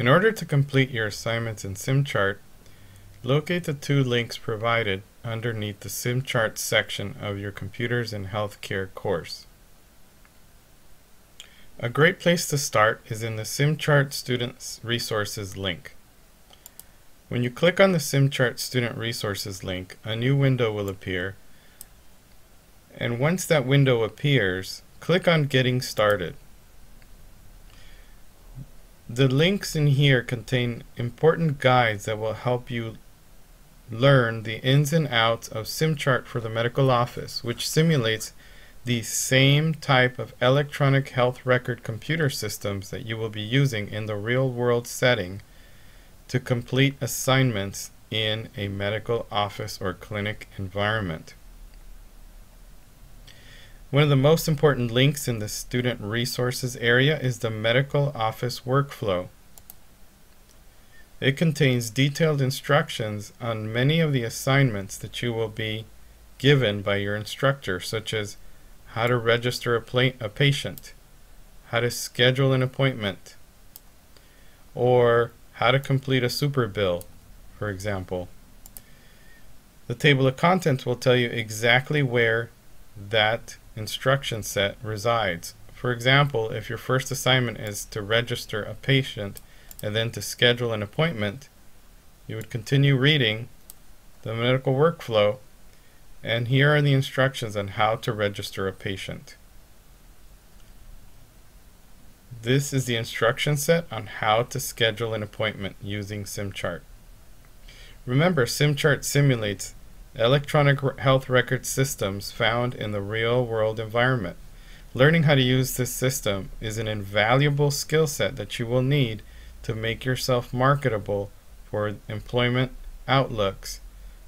In order to complete your assignments in SimChart, locate the two links provided underneath the SimChart section of your Computers in Healthcare course. A great place to start is in the SimChart Students Resources link. When you click on the SimChart Student Resources link, a new window will appear. And once that window appears, click on Getting Started. The links in here contain important guides that will help you learn the ins and outs of SimChart for the medical office, which simulates the same type of electronic health record computer systems that you will be using in the real world setting to complete assignments in a medical office or clinic environment. One of the most important links in the student resources area is the medical office workflow. It contains detailed instructions on many of the assignments that you will be given by your instructor, such as how to register a, a patient, how to schedule an appointment, or how to complete a super bill, for example. The table of contents will tell you exactly where that instruction set resides. For example, if your first assignment is to register a patient and then to schedule an appointment, you would continue reading the medical workflow and here are the instructions on how to register a patient. This is the instruction set on how to schedule an appointment using SimChart. Remember, SimChart simulates electronic health record systems found in the real world environment. Learning how to use this system is an invaluable skill set that you will need to make yourself marketable for employment outlooks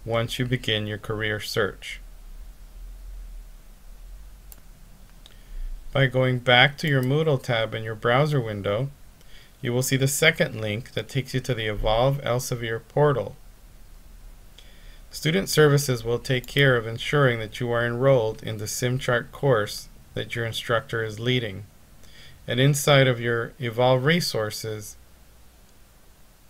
once you begin your career search. By going back to your Moodle tab in your browser window, you will see the second link that takes you to the Evolve Elsevier portal. Student Services will take care of ensuring that you are enrolled in the SimChart course that your instructor is leading. And inside of your Evolve resources,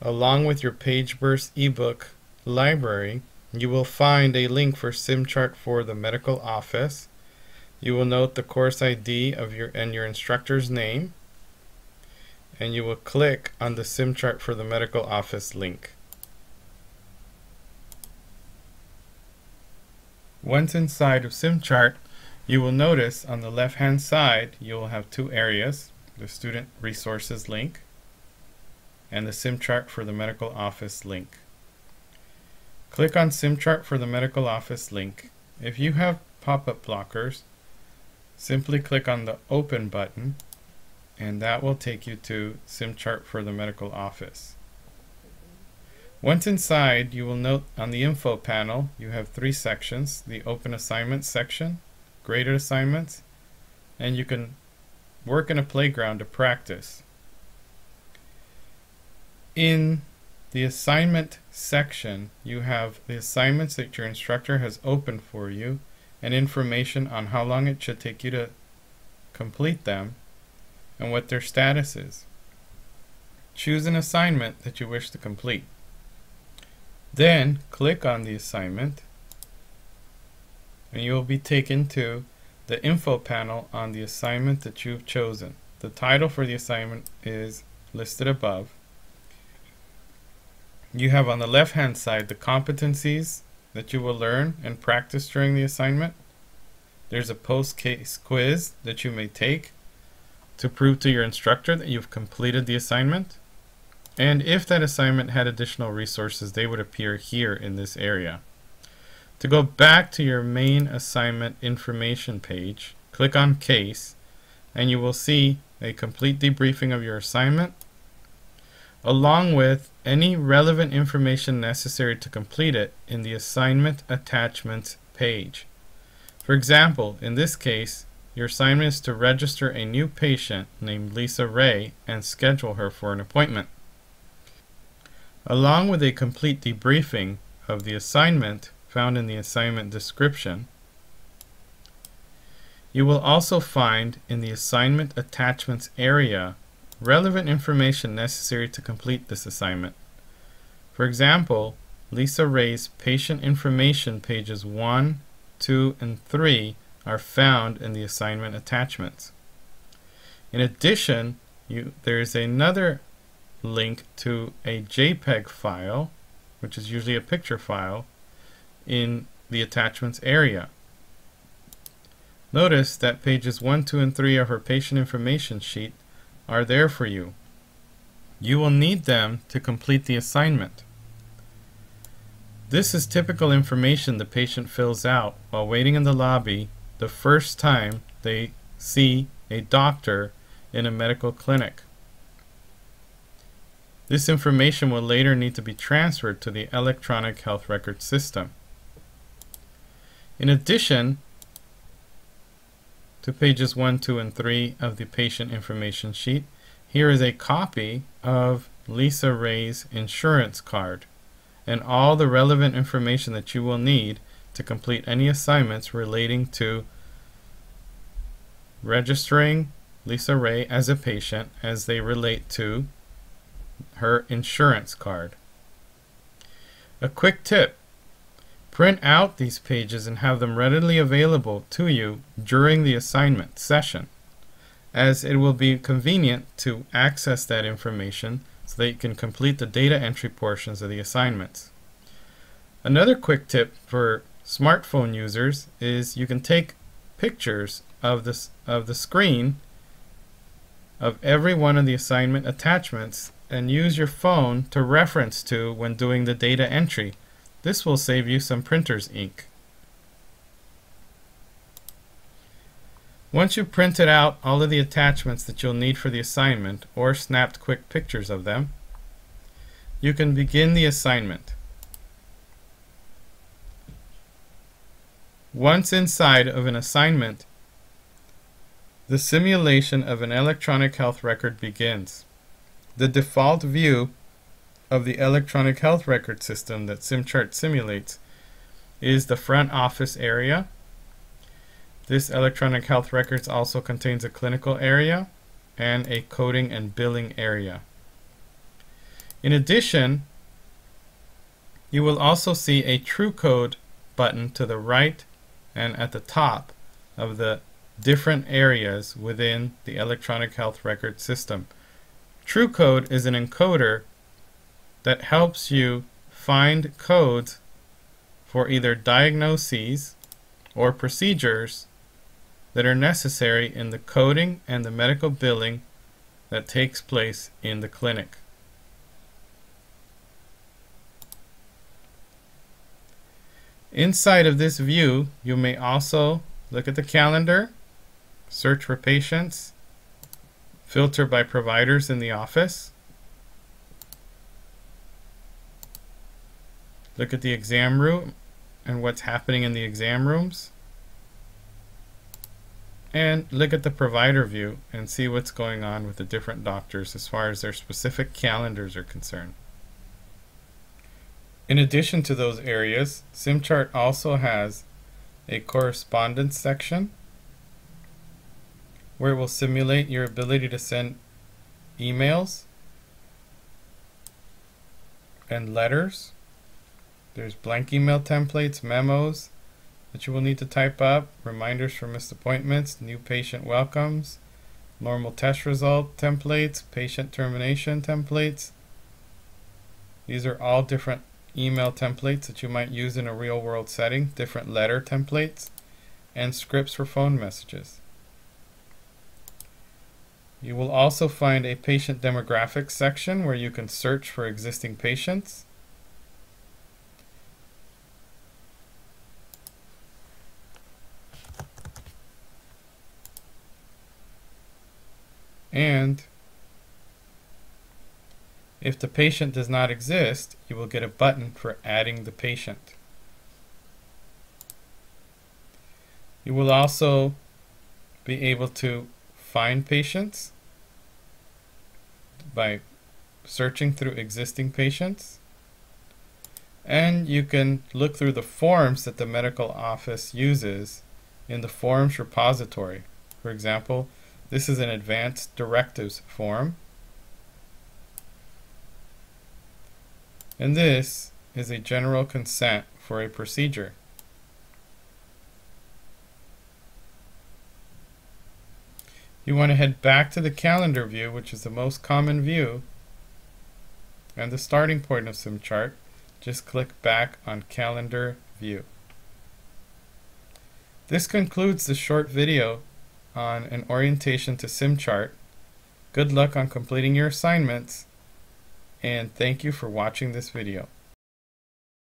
along with your PageBurst ebook library, you will find a link for SimChart for the medical office. You will note the course ID of your and your instructor's name. And you will click on the SimChart for the medical office link. Once inside of SimChart, you will notice on the left hand side you will have two areas, the Student Resources link and the SimChart for the Medical Office link. Click on SimChart for the Medical Office link. If you have pop-up blockers, simply click on the Open button and that will take you to SimChart for the Medical Office. Once inside, you will note on the info panel, you have three sections, the open assignments section, graded assignments, and you can work in a playground to practice. In the assignment section, you have the assignments that your instructor has opened for you and information on how long it should take you to complete them and what their status is. Choose an assignment that you wish to complete. Then click on the assignment and you will be taken to the info panel on the assignment that you've chosen. The title for the assignment is listed above. You have on the left hand side the competencies that you will learn and practice during the assignment. There's a post-case quiz that you may take to prove to your instructor that you've completed the assignment. And if that assignment had additional resources, they would appear here in this area. To go back to your main assignment information page, click on Case, and you will see a complete debriefing of your assignment, along with any relevant information necessary to complete it in the Assignment Attachments page. For example, in this case, your assignment is to register a new patient named Lisa Ray and schedule her for an appointment. Along with a complete debriefing of the assignment found in the assignment description, you will also find in the assignment attachments area relevant information necessary to complete this assignment. For example, Lisa Ray's patient information pages 1, 2, and 3 are found in the assignment attachments. In addition, you, there is another link to a JPEG file, which is usually a picture file, in the attachments area. Notice that pages 1, 2, and 3 of her patient information sheet are there for you. You will need them to complete the assignment. This is typical information the patient fills out while waiting in the lobby the first time they see a doctor in a medical clinic. This information will later need to be transferred to the electronic health record system. In addition to pages 1, 2, and 3 of the patient information sheet, here is a copy of Lisa Ray's insurance card and all the relevant information that you will need to complete any assignments relating to registering Lisa Ray as a patient as they relate to her insurance card. A quick tip print out these pages and have them readily available to you during the assignment session, as it will be convenient to access that information so that you can complete the data entry portions of the assignments. Another quick tip for smartphone users is you can take pictures of this of the screen of every one of the assignment attachments and use your phone to reference to when doing the data entry. This will save you some printer's ink. Once you've printed out all of the attachments that you'll need for the assignment or snapped quick pictures of them, you can begin the assignment. Once inside of an assignment, the simulation of an electronic health record begins. The default view of the electronic health record system that SimChart simulates is the front office area. This electronic health records also contains a clinical area and a coding and billing area. In addition, you will also see a TrueCode button to the right and at the top of the different areas within the electronic health record system. TrueCode is an encoder that helps you find codes for either diagnoses or procedures that are necessary in the coding and the medical billing that takes place in the clinic. Inside of this view, you may also look at the calendar search for patients, filter by providers in the office, look at the exam room and what's happening in the exam rooms, and look at the provider view and see what's going on with the different doctors as far as their specific calendars are concerned. In addition to those areas, SimChart also has a correspondence section where it will simulate your ability to send emails and letters. There's blank email templates, memos that you will need to type up, reminders for missed appointments, new patient welcomes, normal test result templates, patient termination templates. These are all different email templates that you might use in a real world setting, different letter templates, and scripts for phone messages. You will also find a patient demographics section where you can search for existing patients. And if the patient does not exist, you will get a button for adding the patient. You will also be able to find patients by searching through existing patients. And you can look through the forms that the medical office uses in the forms repository. For example, this is an advanced directives form. And this is a general consent for a procedure. You want to head back to the calendar view, which is the most common view, and the starting point of SimChart. Just click back on calendar view. This concludes the short video on an orientation to SimChart. Good luck on completing your assignments, and thank you for watching this video.